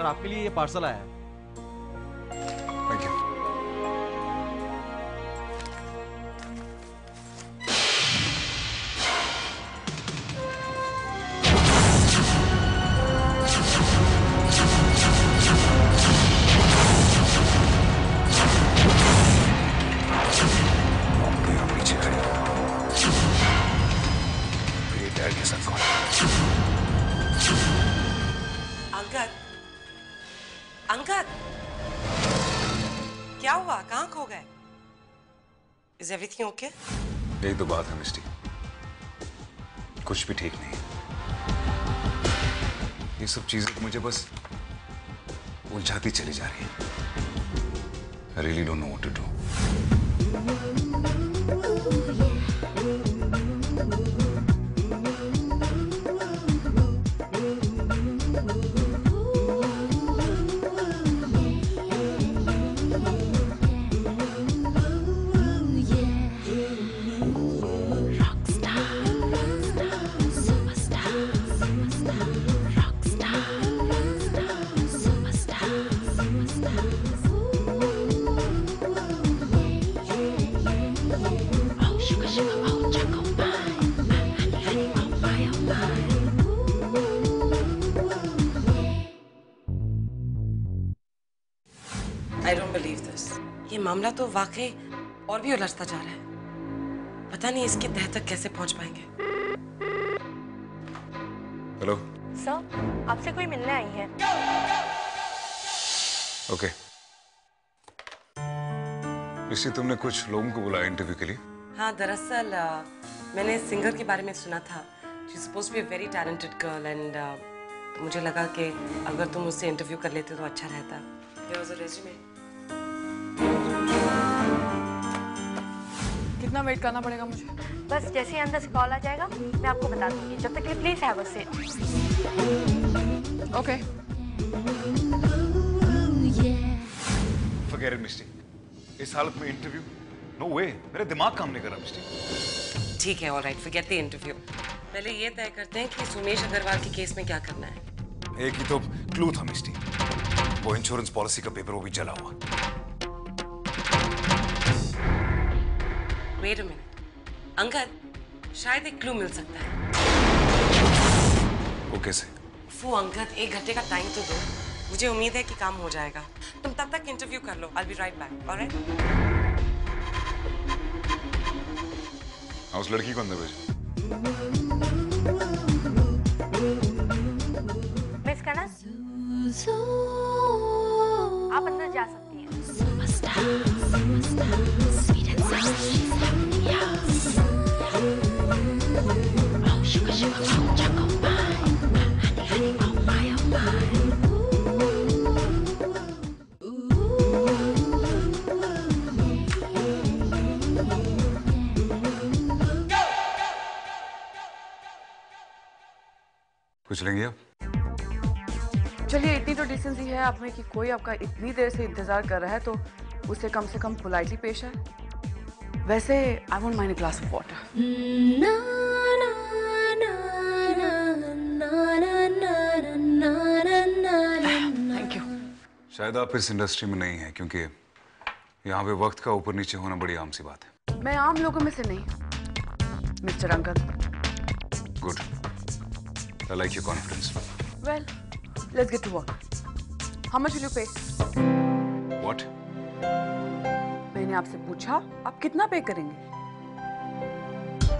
Sir आपके लिए ये पार्सल आया है थैंक यू डैड के साथ? अंगद। क्या हुआ? कहाँ खो गए? इज़ एवरीथिंग ओके यही तो बात है, मिस्टी। कुछ भी ठीक नहीं ये सब चीज़ें तो मुझे बस उलझाती चली जा रही है। I really don't know what to do मामला तो वाकई और भी उलझता जा रहा है। पता नहीं इसके तह तक कैसे पहुँच पाएँगे। हेलो। सर आपसे कोई मिलने आई है? ओके। मिस्टी तुमने कुछ लोगों को बुलाया इंटरव्यू के लिए? हाँ दरअसल मैंने सिंगर के बारे में सुना था। She suppose be very talented girl and मुझे लगा कि अगर तुम उससे इंटरव्यू कर लेते तो अच्छा रहता। कितना वेट करना पड़ेगा मुझे। बस जैसे ही अंदर से कॉल आ जाएगा मैं आपको बता दूँगी। जब तक please have a seat okay forget it Misty इस हालत में इंटरव्यू नो वे मेरा दिमाग काम नहीं कर रहा मिस्टी ठीक है ऑलराइट फॉरगेट द इंटरव्यू पहले ये तय करते हैं कि सुमेश अग्रवाल के केस में क्या करना है। एक ही तो क्लू था मिस्टी वो इंश्योरेंस पॉलिसी का पेपर वो भी जला हुआ। वेट अ मिनट अंगद शायद एक क्लू मिल सकता है। वो कैसे? फू अंगद एक घंटे का टाइम तो दो। मुझे उम्मीद है कि काम हो जाएगा। तुम तब तक इंटरव्यू कर लो। I be right back alright हाँ उस लड़की को अंदर भेजो। मिस करना आप अंदर जा सकती हैं। कुछ लेंगे आप चलिए इतनी तो डिसेंसी है आप में कि कोई आपका इतनी देर से इंतज़ार कर रहा है तो उसे कम से कम पोलाइटली पेश है वैसे I won't mind glass of water thank you शायद आप इस इंडस्ट्री में नहीं हैं क्योंकि यहाँ पे वक्त का ऊपर नीचे होना बड़ी आम सी बात है मैं आम लोगों में से नहीं mister uncle good I like your confidence well let's get to work how much will you pay what मैंने आपसे पूछा आप कितना पे करेंगे?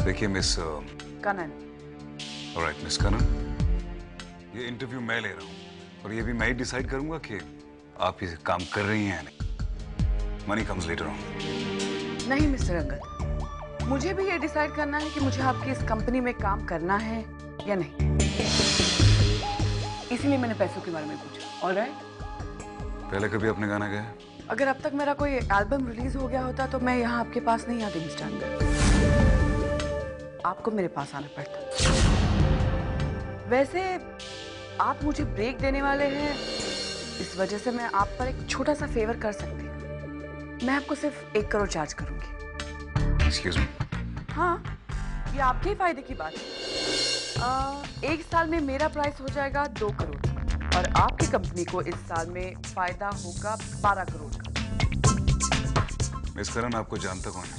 देखिए miss Kanan. Alright miss Kanan ये इंटरव्यू मैं ले रहा हूँ और ये भी मैं ही डिसाइड करूँगा कि आप ये काम कर रही हैं या नहीं। मनी कम्स लेटर ऑन नहीं मिस्टर अंगद मुझे भी ये डिसाइड करना है कि मुझे आपकी इस कंपनी में काम करना है या नहीं। इसीलिए मैंने पैसों के बारे में पूछा। ऑल पहले कभी अपने गाना गया? अगर अब तक मेरा कोई एल्बम रिलीज़ हो गया होता तो मैं यहाँ आपके पास नहीं आती मिस्टर आपको मेरे पास आना पड़ता। वैसे आप मुझे ब्रेक देने वाले हैं इस वजह से मैं आप पर एक छोटा सा फेवर कर सकती हूँ। मैं आपको सिर्फ़ एक करोड़ चार्ज करूँगी। एक्सक्यूज मी हाँ ये आपके ही फ़ायदे की बात है। आ, एक साल में मेरा प्राइस हो जाएगा दो करोड़। और आपकी कंपनी को इस साल में फ़ायदा होगा 12 करोड़ का। मिस करण आपको जानता कौन है?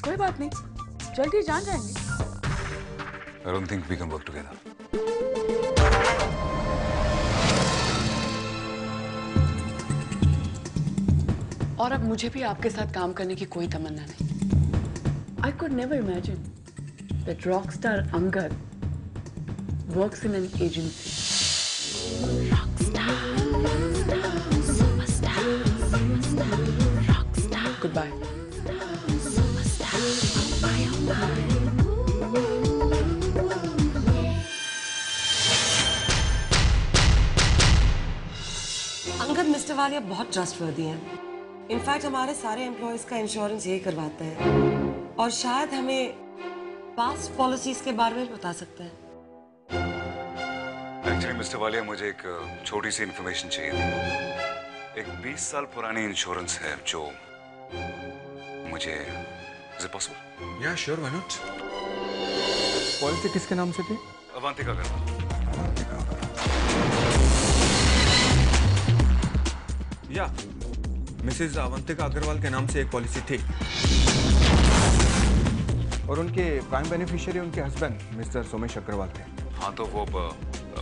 कोई बात नहीं। जल्दी जान जाएँगे। I don't think we can work together और अब मुझे भी आपके साथ काम करने की कोई तमन्ना नहीं। I could never imagine that rock star Angad works in an agency goodbye Angad mister Walia बहुत ट्रस्टवर्दी हैं। इनफैक्ट हमारे सारे एम्प्लॉयज़ का इंश्योरेंस यही करवाते हैं। और शायद हमें पास्ट पॉलिसीज़ के बारे में बता सकते हैं। एक्चुअली मिस्टर वालिया मुझे एक छोटी सी इंफॉर्मेशन चाहिए थी। एक 20 साल पुरानी इंश्योरेंस है जो मुझे इज़ इट पॉसिबल या श्योर व्हाई नॉट पॉलिसी किसके नाम से थी? अवंतिका अग्रवाल। या मिसेस अवंतिका अग्रवाल के नाम से एक पॉलिसी थी। और उनके प्राइम बेनिफिशियरी उनके हस्बैंड मिस्टर सोमेश अग्रवाल थे। हाँ तो वो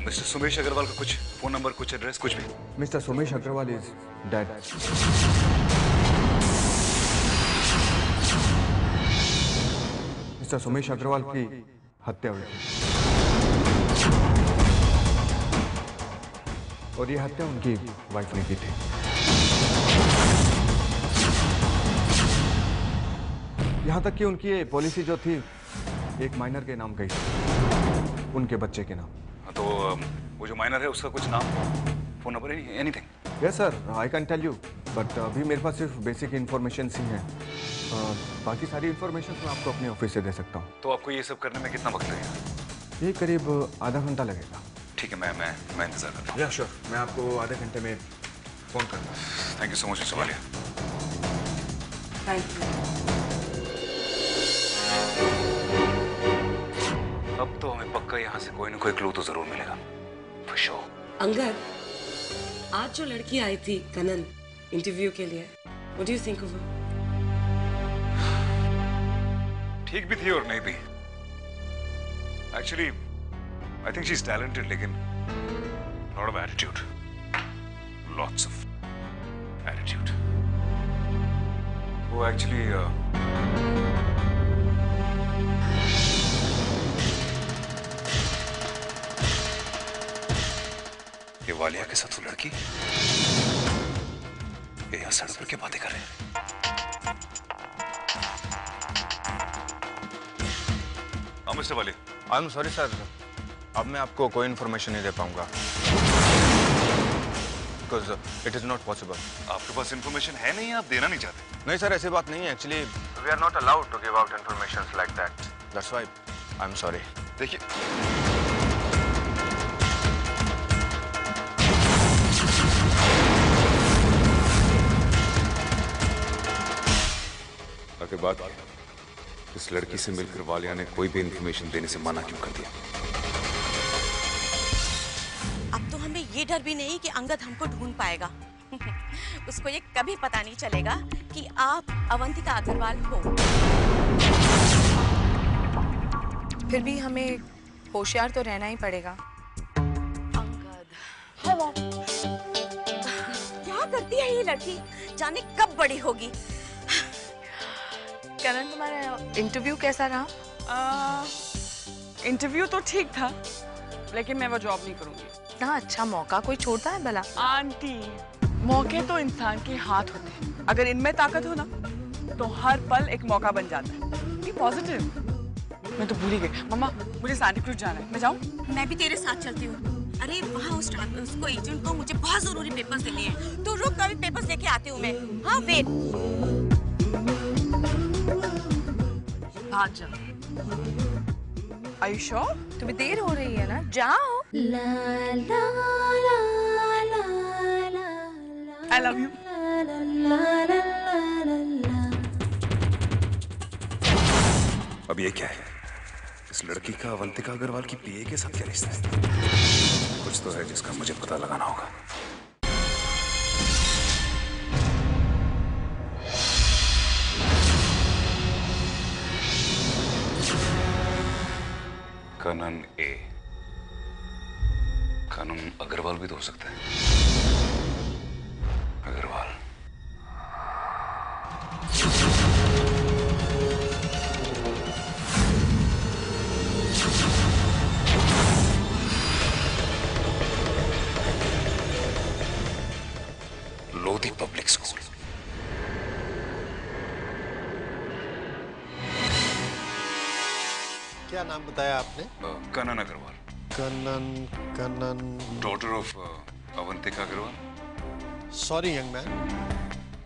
मिस्टर सुमेश अग्रवाल का कुछ फ़ोन नंबर कुछ एड्रेस कुछ भी? Mister Somesh Agarwal is dead mister Somesh Agarwal की हत्या हुई थी। और ये हत्या उनकी वाइफ ने की थी। यहाँ तक कि उनकी ये पॉलिसी जो थी एक माइनर के नाम गई उनके बच्चे के नाम। हाँ, तो वो जो माइनर है उसका कुछ नाम phone number anything yes sir I can tell you but अभी मेरे पास सिर्फ़ बेसिक इन्फॉर्मेशन ही हैं। बाकी सारी इन्फॉर्मेशन मैं आपको अपने ऑफ़िस से दे सकता हूँ। तो आपको ये सब करने में कितना वक्त लगेगा? ये करीब आधा घंटा लगेगा। ठीक है मैं मैं मैं इंतज़ार करता हूँ। या श्योर मैं आपको आधे घंटे में फ़ोन करूँगा thank you so much mister thank you अब तो हमें पक्का यहाँ से कोई ना कोई क्लू तो ज़रूर मिलेगा। Sure. अंगद आज जो लड़की आई थी कनन इंटरव्यू के लिए what do you think of ठीक भी थी और नहीं भी। Actually I think she is talented लेकिन lot of attitude lots of attitude वो एक्चुअली वालिया के साथ वो लड़की ये यहाँ सड़क पर क्या बातें कर रहे हैं? हाँ mister Walia. I am sorry sir अब मैं आपको कोई इन्फॉर्मेशन नहीं दे पाऊँगा। Because it is not possible आपके पास इंफॉर्मेशन है नहीं आप देना नहीं चाहते। नहीं सर ऐसी बात नहीं है actually we are not allowed to give out information like that that's why I am sorry देखिए आखिर बात इस लड़की से मिलकर वालिया ने कोई भी इंफॉर्मेशन देने से मना क्यों कर दिया? अब तो हमें ये डर भी नहीं कि अंगद हमको ढूंढ पाएगा। उसको ये कभी पता नहीं चलेगा कि आप अवंतिका अग्रवाल हो। फिर भी हमें होशियार तो रहना ही पड़ेगा। क्या करती है ये लड़की। जाने कब बड़ी होगी। करण तुम्हारा इंटरव्यू कैसा रहा? इंटरव्यू तो ठीक था लेकिन मैं वो जॉब नहीं करूँगी। इतना अच्छा मौका कोई छोड़ता है भला? आंटी मौके तो इंसान के हाथ होते हैं। अगर इनमें ताकत हो ना तो हर पल एक मौका बन जाता है। पॉजिटिव मैं तो भूल ही गई। मम्मा मुझे सांता क्रूज जाना है। मैं जाऊँ? मैं भी तेरे साथ चलती हूँ। अरे वहाँ उस उसको एजेंट को मुझे बहुत ज़रूरी पेपर्स देने हैं। तो रुक अभी पेपर्स लेके आती हूँ मैं। हाँ वेट भाग जा Are you sure? तुम्हें देर हो रही है ना? जाओ। I love you. अब ये क्या है? इस लड़की का अवंतिका अग्रवाल की पीए के साथ क्या रिश्ता है? कुछ तो है जिसका मुझे पता लगाना होगा। कनन ए। कनन अग्रवाल भी तो हो सकता है। अग्रवाल। नाम बताया आपने? Kanan Agarwal. Kanan Kanan. Daughter of Avantika Agarwal. Sorry young man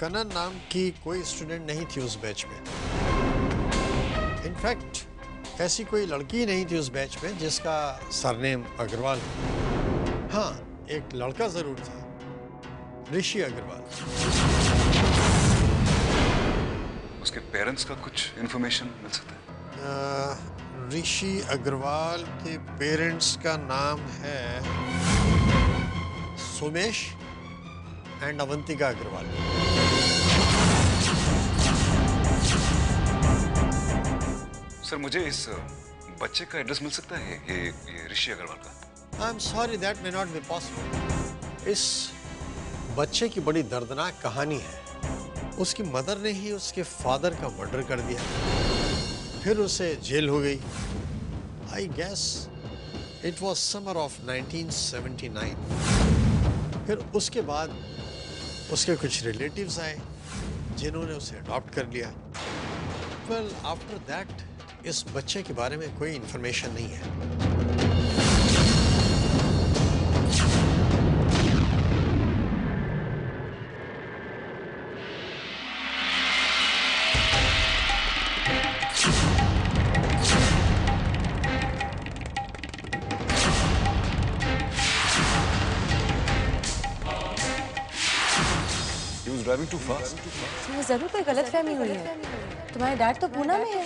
Kanan नाम की कोई स्टूडेंट नहीं थी उस बैच में। इनफैक्ट ऐसी कोई लड़की नहीं थी उस बैच में जिसका सरनेम अग्रवाल हाँ। एक लड़का ज़रूर था। ऋषि अग्रवाल। उसके पेरेंट्स का कुछ इन्फॉर्मेशन मिल सकता है? ऋषि अग्रवाल के पेरेंट्स का नाम है सोमेश एंड अवंतिका अग्रवाल। सर मुझे इस बच्चे का एड्रेस मिल सकता है? ये ये ऋषि अग्रवाल का। I am sorry that may not be possible इस बच्चे की बड़ी दर्दनाक कहानी है। उसकी मदर ने ही उसके फादर का मर्डर कर दिया। फिर उसे जेल हो गई। I guess it was summer of 1979 फिर उसके बाद उसके कुछ रिलेटिव्स आए, जिन्होंने उसे अडॉप्ट कर लिया। वेल आफ्टर दैट इस बच्चे के बारे में कोई इन्फॉर्मेशन नहीं है। Was driving too तुम्हें ज़रूर कोई गलत फहमी हुई है। तुम्हारे डैड तो पूना में है।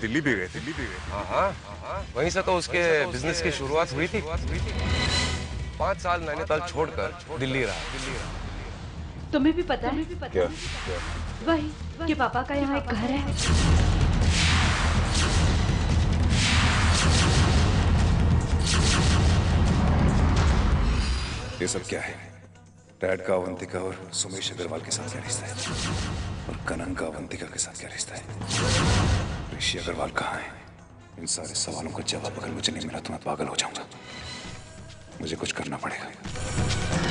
दिल्ली भी गए दिल्ली भी गए हाँ हाँ। वहीं से तो उसके बिज़नेस की शुरुआत हुई थी। पाँच साल नैनीताल छोड़कर दिल्ली रहा। तुम्हें भी पता है? क्या? वही कि पापा का यहाँ एक घर है। ये सब क्या है? डैड का अवंतिका और सुमेश अग्रवाल के साथ क्या रिश्ता है? और कनन का अवंतिका के साथ क्या रिश्ता है? ऋषि अग्रवाल कहाँ है? इन सारे सवालों का जवाब अगर मुझे नहीं मिला तो मैं पागल हो जाऊँगा। मुझे कुछ करना पड़ेगा।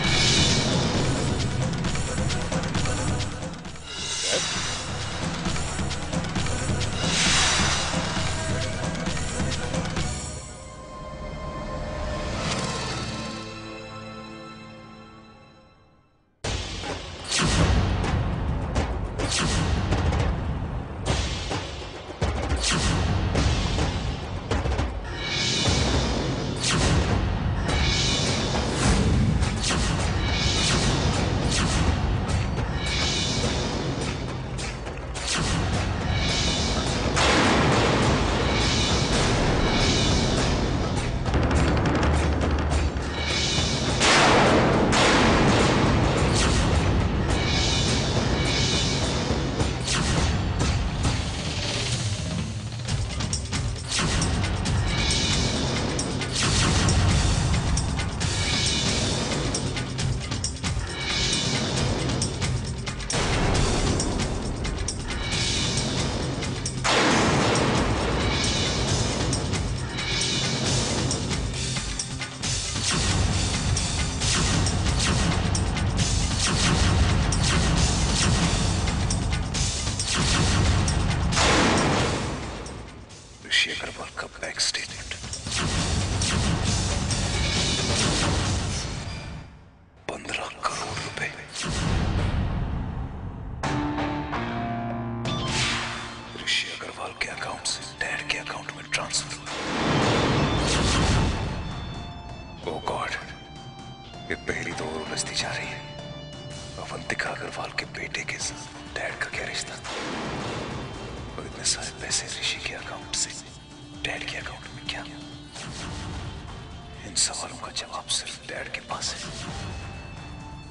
बेटे के साथ डैड का क्या रिश्ता था? और इतने सारे पैसे ऋषि के अकाउंट से डैड के अकाउंट में क्या? इन सवालों का जवाब सिर्फ़ डैड के पास है।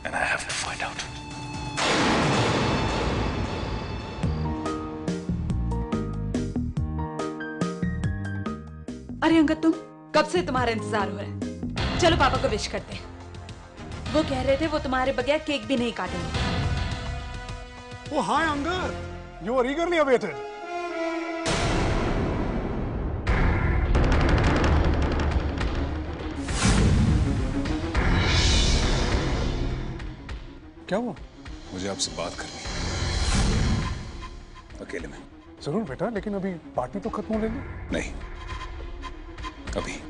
And I have to find out अरे अंगद, तुम कब से तुम्हारा इंतज़ार हो रहा है? चलो पापा को विश करते हैं। वो कह रहे थे वो तुम्हारे बगैर केक भी नहीं काटेंगे। Oh, hi, Angad. You were eagerly awaited. क्या हुआ? मुझे आपसे बात करनी है। अकेले में। ज़रूर बेटा लेकिन अभी पार्टी तो खत्म होने दो नहीं। अभी।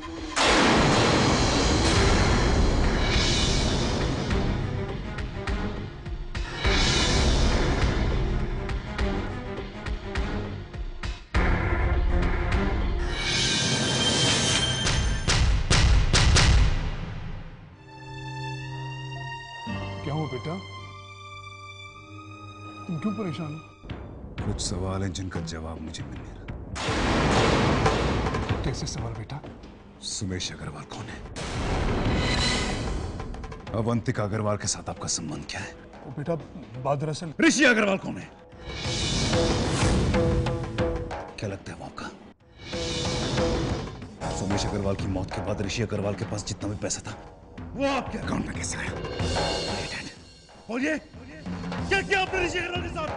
बेटा? तुम क्यों परेशान हो? कुछ सवाल हैं जिनका जवाब मुझे मिल नहीं रहा। कैसे सवाल बेटा? सुमेश अग्रवाल कौन है? अवंतिका अग्रवाल के साथ आपका संबंध क्या है? वो बेटा बात दरअसल ऋषि अग्रवाल कौन है? क्या लगता है वो आपका? सुमेश अग्रवाल की मौत के बाद ऋषि अग्रवाल के पास जितना भी पैसा था वो आपके अकाउंट में कैसे आया? बोलिए। क्या किया आपने ऋषि अग्रवाल के साथ?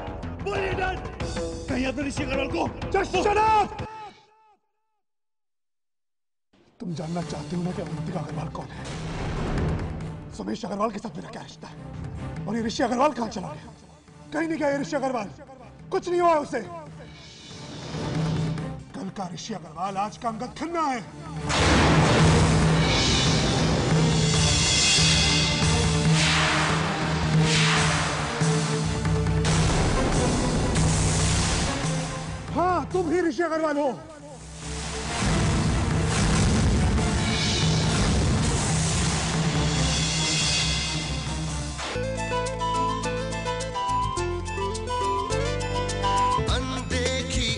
बोलिए डैड। कहीं आपने ऋषि अग्रवाल को? up! तुम जानना चाहते हो ना कि अवंतिका अग्रवाल कौन है? सुमेश अग्रवाल के साथ मेरा क्या रिश्ता है? और ये ऋषि अग्रवाल कहाँ चला गया? कहीं नहीं गया ये ऋषि अग्रवाल। कुछ नहीं हुआ उसे। कल का ऋषि अग्रवाल आज का अंगद खन्ना है। तुम ही ऋषि अग्रवाल हो। अनदेखी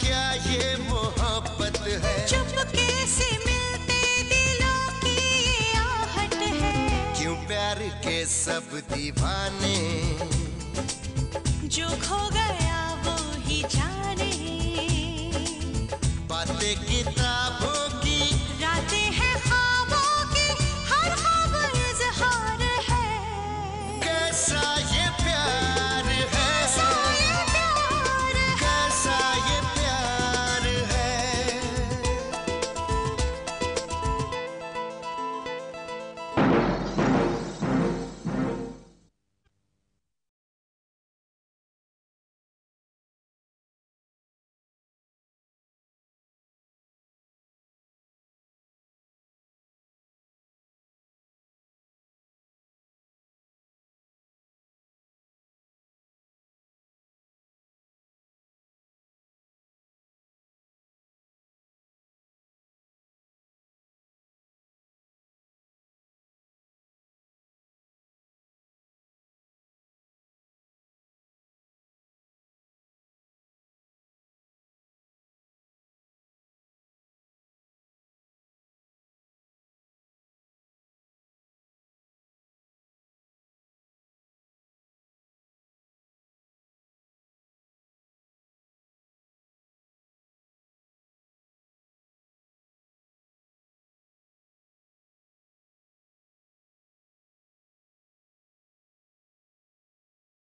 क्या ये मोहब्बत है? चुपके से मिलते दिलों की ये आहट है? क्यों प्यार के सब दीवाने? जो खो गया वो ही जाने। बातें की तरह